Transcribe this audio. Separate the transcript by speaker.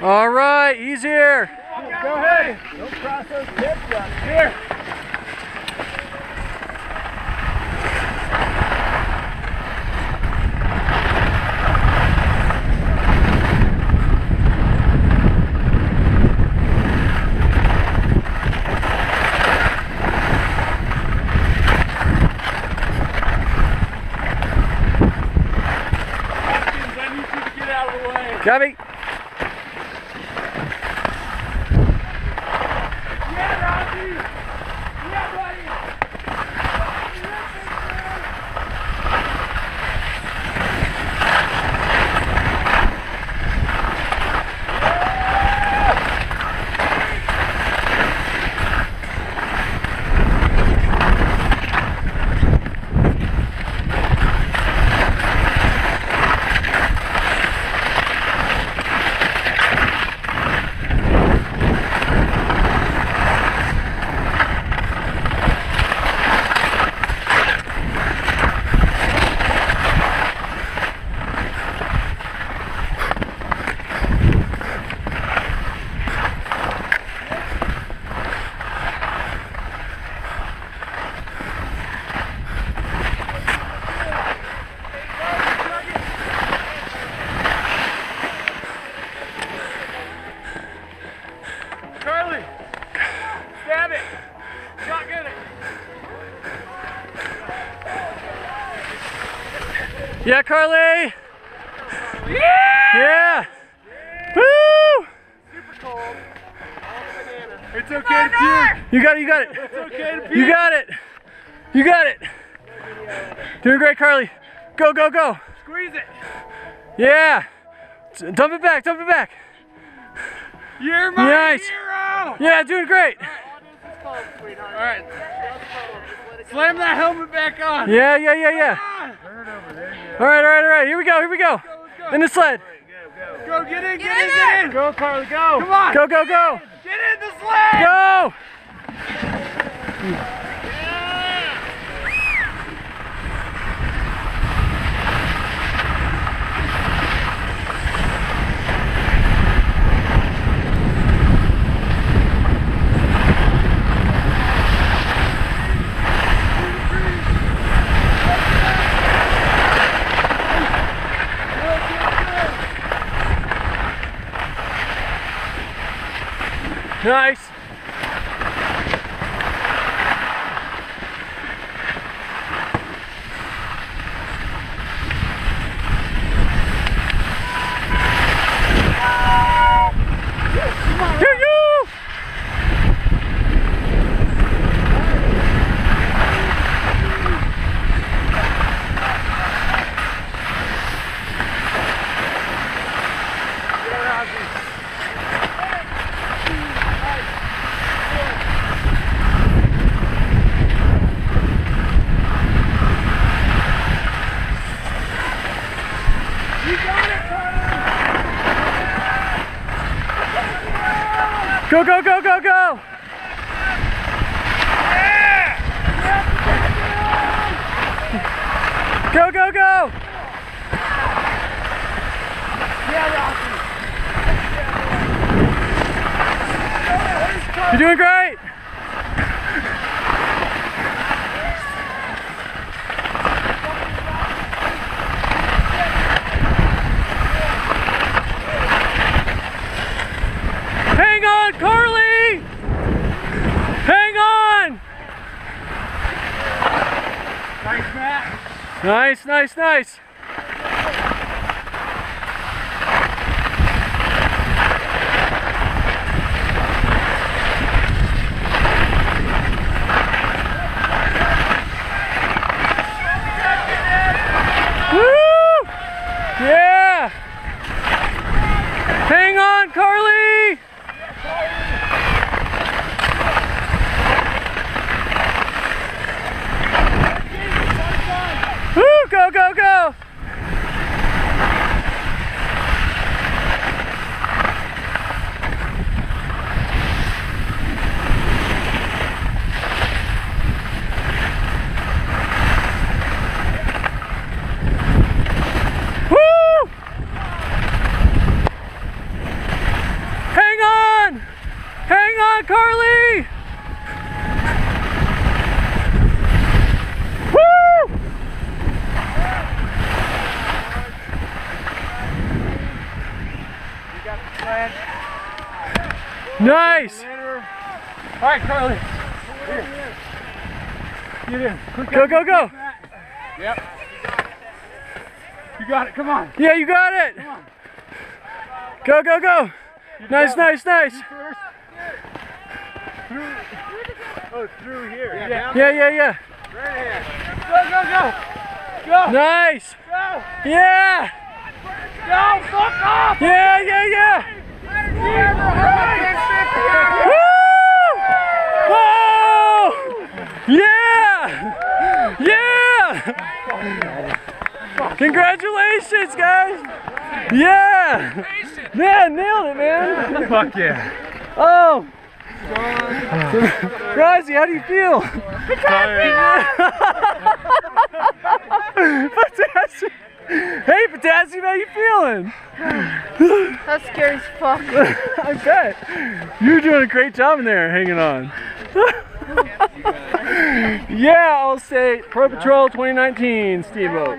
Speaker 1: All right, easier.
Speaker 2: Go ahead. Don't cross those tips up. Here. Hopkins, I need you to get out of the way.
Speaker 1: Copy.
Speaker 2: Yeah, Robbie! Yeah, buddy! Charlie! Stab it! Shotgun it!
Speaker 1: Yeah, Carley. Yeah. Yeah! yeah. Woo!
Speaker 2: It's okay to puke!
Speaker 1: You got it. You got it.
Speaker 2: It's okay to puke!
Speaker 1: You got it. You got it. Doing great, Carley. Go, go, go.
Speaker 2: Squeeze it!
Speaker 1: Yeah. Dump it back. Dump it back.
Speaker 2: You're my
Speaker 1: Nice.
Speaker 2: hero!
Speaker 1: Yeah, doing great.
Speaker 2: Alright. Slam that helmet back on!
Speaker 1: Yeah, yeah, yeah, yeah. All right, all right, all right. Here we go. Here we go. In the sled.
Speaker 2: Go, get in, get,
Speaker 3: Get in
Speaker 2: in, get in! Go, Carley, go! Come on!
Speaker 1: Go, go, go.
Speaker 2: Get in the sled!
Speaker 1: Go. Nice. Go, go, go, go, go! Go, go, go! Yeah, Rocky. You're doing great! Hang on, Carley! Hang on!
Speaker 2: Nice, Matt!
Speaker 1: Nice, nice, nice. Woo! Yeah! Hang on, Carley! Woo! Go, go, go! Carley! Woo!
Speaker 2: You got the sled.
Speaker 1: Nice!
Speaker 2: All right, Carley. Get in. Quick
Speaker 1: Go, go, go!
Speaker 2: Yep. You got it. Come on.
Speaker 1: Yeah, you got it! Go, go, go! Nice, nice, nice!
Speaker 2: First. Through. Oh, through here. Yeah.
Speaker 1: Yeah, yeah, yeah.
Speaker 2: Right ahead. Go, go, go. Go.
Speaker 1: Nice!
Speaker 2: Go.
Speaker 1: Yeah!
Speaker 2: Go. Fuck off.
Speaker 1: Yeah, yeah, yeah! Woo! Oh! Yeah! Yeah! Congratulations, guys! Yeah! Man, nailed it, man!
Speaker 2: Fuck yeah.
Speaker 1: Oh! Rosie, how do you feel? Potassium! Hey, Potassium, how you feeling?
Speaker 3: That's scary as fuck.
Speaker 1: I bet. You're doing a great job in there hanging on. yeah, I'll say Pro Patrol 2019, Steamboat.